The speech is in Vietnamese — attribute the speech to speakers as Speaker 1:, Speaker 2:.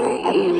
Speaker 1: Oh.